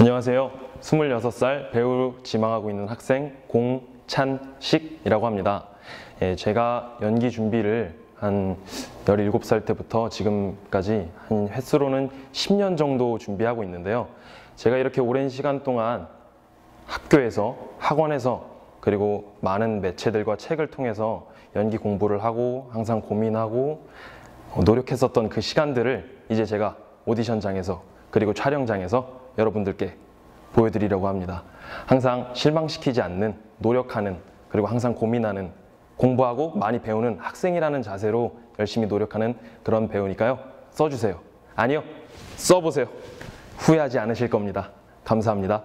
안녕하세요. 26살 배우 지망하고 있는 학생 공찬식이라고 합니다. 예, 제가 연기 준비를 한 17살 때부터 지금까지 한 횟수로는 10년 정도 준비하고 있는데요. 제가 이렇게 오랜 시간 동안 학교에서, 학원에서, 그리고 많은 매체들과 책을 통해서 연기 공부를 하고 항상 고민하고 어, 노력했었던 그 시간들을 이제 제가 오디션장에서 그리고 촬영장에서 여러분들께 보여드리려고 합니다. 항상 실망시키지 않는, 노력하는, 그리고 항상 고민하는, 공부하고 많이 배우는 학생이라는 자세로 열심히 노력하는 그런 배우니까요. 써주세요. 아니요, 써보세요. 후회하지 않으실 겁니다. 감사합니다.